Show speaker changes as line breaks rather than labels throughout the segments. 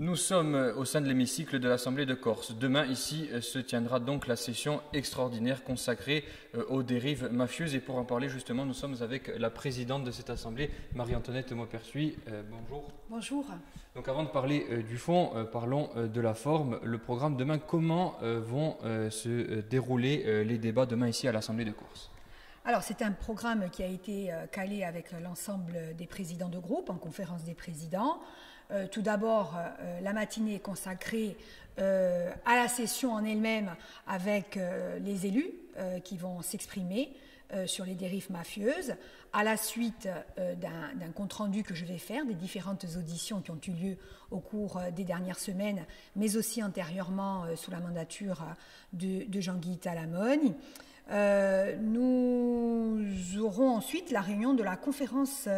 Nous sommes au sein de l'hémicycle de l'Assemblée de Corse. Demain, ici, se tiendra donc la session extraordinaire consacrée euh, aux dérives mafieuses. Et pour en parler, justement, nous sommes avec la présidente de cette Assemblée, Marie-Antoinette Maupertuis. Euh, bonjour.
Bonjour.
Donc avant de parler euh, du fond, parlons de la forme. Le programme demain, comment vont se dérouler les débats demain ici à l'Assemblée de Corse?
Alors, c'est un programme qui a été calé avec l'ensemble des présidents de groupe en conférence des présidents. Euh, tout d'abord, euh, la matinée est consacrée euh, à la session en elle-même avec les élus qui vont s'exprimer sur les dérives mafieuses, à la suite d'un compte-rendu que je vais faire des différentes auditions qui ont eu lieu au cours des dernières semaines, mais aussi antérieurement sous la mandature de, Jean-Guy Talamogne. Nous aurons ensuite la réunion de la conférence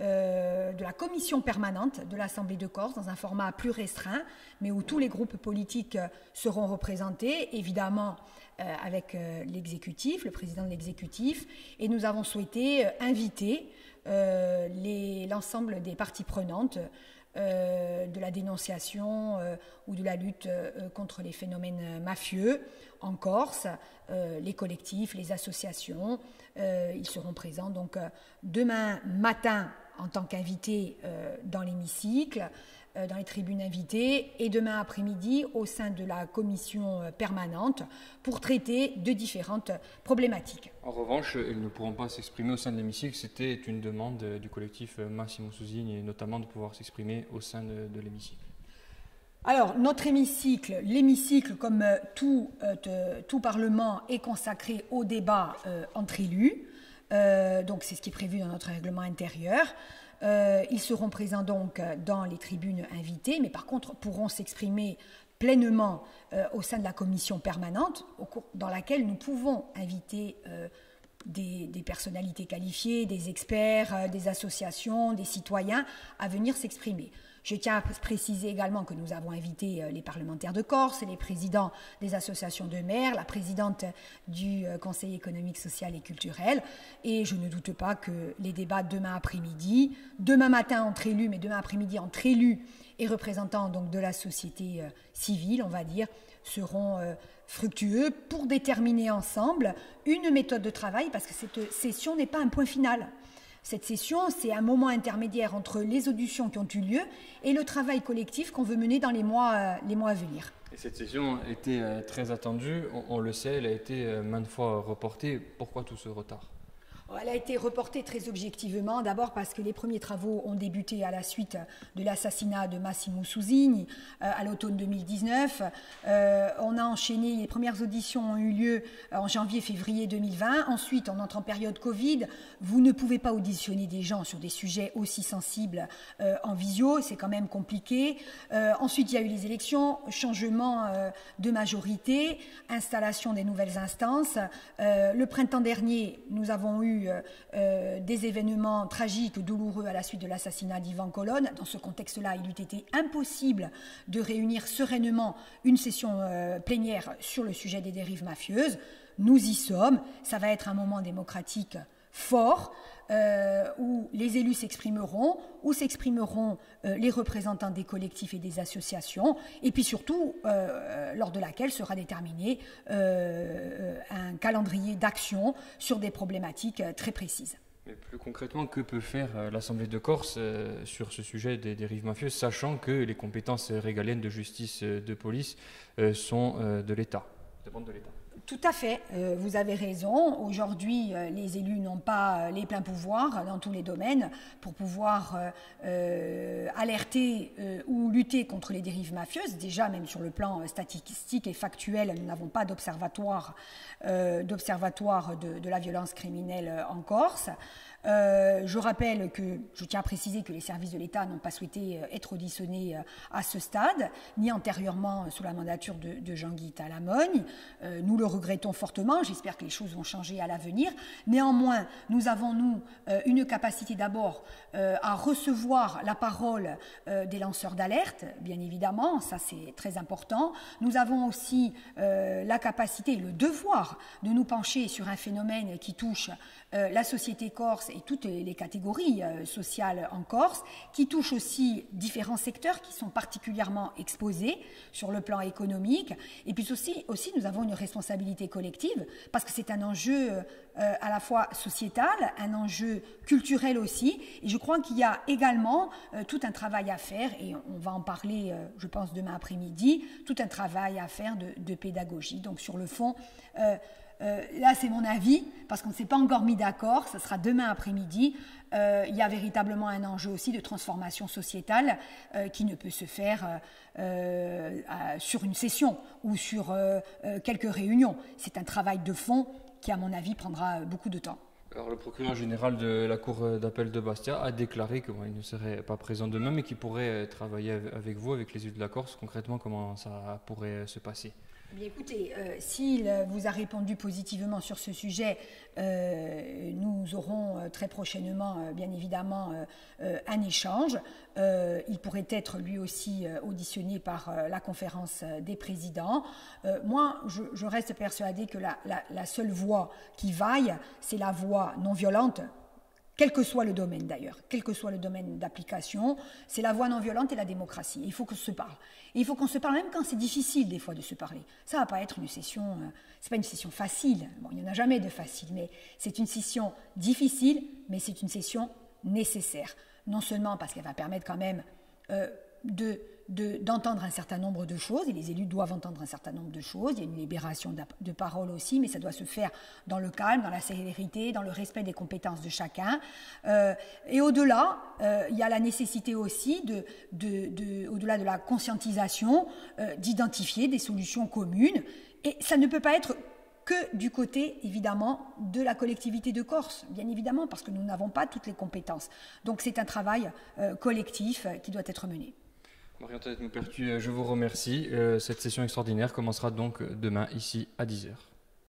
euh, de la commission permanente de l'Assemblée de Corse dans un format plus restreint, mais où tous les groupes politiques seront représentés, évidemment euh, avec euh, l'exécutif, le président de l'exécutif, et nous avons souhaité inviter l'ensemble des parties prenantes de la dénonciation ou de la lutte contre les phénomènes mafieux en Corse, les collectifs, les associations. ils seront présents donc demain matin en tant qu'invité euh, dans l'hémicycle, euh, dans les tribunes invitées, et demain après-midi au sein de la commission euh, permanente pour traiter de différentes problématiques.
En revanche, ils ne pourront pas s'exprimer au sein de l'hémicycle. C'était une demande du collectif Massimo Sousigne, et notamment de pouvoir s'exprimer au sein de, l'hémicycle.
Alors, notre hémicycle, l'hémicycle, comme tout, tout, Parlement, est consacré au débat entre élus. Euh, donc c'est ce qui est prévu dans notre règlement intérieur. Euh, ils seront présents donc dans les tribunes invitées, mais par contre pourront s'exprimer pleinement euh, au sein de la commission permanente, dans laquelle nous pouvons inviter des, personnalités qualifiées, des experts, des associations, des citoyens à venir s'exprimer. Je tiens à préciser également que nous avons invité euh, les parlementaires de Corse, les présidents des associations de maires, la présidente du euh, Conseil économique, social et culturel. Et je ne doute pas que les débats demain après-midi, demain matin entre élus, mais demain après-midi entre élus et représentants donc de la société euh, civile, on va dire, seront fructueux pour déterminer ensemble une méthode de travail, parce que cette session n'est pas un point final. Cette session, c'est un moment intermédiaire entre les auditions qui ont eu lieu et le travail collectif qu'on veut mener dans les mois, euh, à venir.
Et cette session était euh, très attendue, on, le sait, elle a été euh, maintes fois reportée. Pourquoi tout ce retard?
Elle a été reportée très objectivement, d'abord parce que les premiers travaux ont débuté à la suite de l'assassinat de Massimo Sousigne euh, à l'automne 2019. Euh, on a enchaîné, les premières auditions ont eu lieu euh, en janvier-février 2020. Ensuite, on entre en période Covid. Vous ne pouvez pas auditionner des gens sur des sujets aussi sensibles en visio, c'est quand même compliqué. ensuite, il y a eu les élections, changement de majorité, installation des nouvelles instances. le printemps dernier, nous avons eu euh, euh, des événements tragiques, douloureux à la suite de l'assassinat d'Ivan Colonne. Dans ce contexte-là, il eût été impossible de réunir sereinement une session euh, plénière sur le sujet des dérives mafieuses. Nous y sommes. Ça va être un moment démocratique fort. où les élus s'exprimeront, où s'exprimeront les représentants des collectifs et des associations, et puis surtout lors de laquelle sera déterminé un calendrier d'action sur des problématiques euh, très précises.
Mais plus concrètement, que peut faire euh, l'Assemblée de Corse euh, sur ce sujet des dérives mafieuses, sachant que les compétences régaliennes de justice de police sont de l'État?
Tout à fait, euh, vous avez raison. Aujourd'hui, euh, les élus n'ont pas euh, les pleins pouvoirs dans tous les domaines pour pouvoir alerter ou lutter contre les dérives mafieuses. Déjà, même sur le plan statistique et factuel, nous n'avons pas d'observatoire de, la violence criminelle en Corse. Euh, je rappelle que, je tiens à préciser que les services de l'État n'ont pas souhaité euh, être auditionnés euh, à ce stade, ni antérieurement sous la mandature de, Jean-Guy Talamogne. nous le regrettons fortement, j'espère que les choses vont changer à l'avenir. Néanmoins, nous avons, nous, une capacité d'abord à recevoir la parole des lanceurs d'alerte, bien évidemment, ça c'est très important. Nous avons aussi la capacité, le devoir de nous pencher sur un phénomène qui touche la société corse et toutes les catégories sociales en Corse, qui touche aussi différents secteurs qui sont particulièrement exposés sur le plan économique. Et puis aussi, aussi nous avons une responsabilité collective parce que c'est un enjeu à la fois sociétal, un enjeu culturel aussi. Et je crois qu'il y a également tout un travail à faire, et on va en parler, je pense, demain après-midi, tout un travail à faire de, de pédagogie. Donc sur le fond, euh, euh, là c'est mon avis, parce qu'on ne s'est pas encore mis d'accord, ça sera demain après-midi. Euh, il y a véritablement un enjeu aussi de transformation sociétale qui ne peut se faire sur une session ou sur quelques réunions. C'est un travail de fond qui, à mon avis, prendra beaucoup de temps.
Alors, le procureur général de la Cour d'appel de Bastia a déclaré qu'il ne serait pas présent demain, mais qu'il pourrait travailler avec vous, avec les élus de la Corse. Concrètement, comment ça pourrait se passer
écoutez, euh, s'il vous a répondu positivement sur ce sujet, euh, nous aurons euh, très prochainement, bien évidemment, un échange. il pourrait être lui aussi auditionné par la conférence des présidents. moi, je, reste persuadée que la, la seule voie qui vaille, c'est la voie non violente quel que soit le domaine d'ailleurs, quel que soit le domaine d'application, c'est la voie non violente et la démocratie. il faut qu'on se parle. Et il faut qu'on se parle même quand c'est difficile des fois de se parler. Ça va pas être une session, euh, c'est pas une session facile. Bon, il n'y en a jamais de facile, mais c'est une session difficile, mais c'est une session nécessaire. Non seulement parce qu'elle va permettre quand même euh, de d'entendre un certain nombre de choses, et les élus doivent entendre un certain nombre de choses, il y a une libération de, parole aussi, mais ça doit se faire dans le calme, dans la sévérité, dans le respect des compétences de chacun. Euh, et au-delà, euh, il y a la nécessité aussi, de, de, au-delà de la conscientisation, euh, d'identifier des solutions communes, et ça ne peut pas être que du côté, évidemment, de la collectivité de Corse, bien évidemment, parce que nous n'avons pas toutes les compétences. Donc c'est un travail collectif qui doit être mené.
Euh, je vous remercie. Euh, cette session extraordinaire commencera donc demain ici à 10h.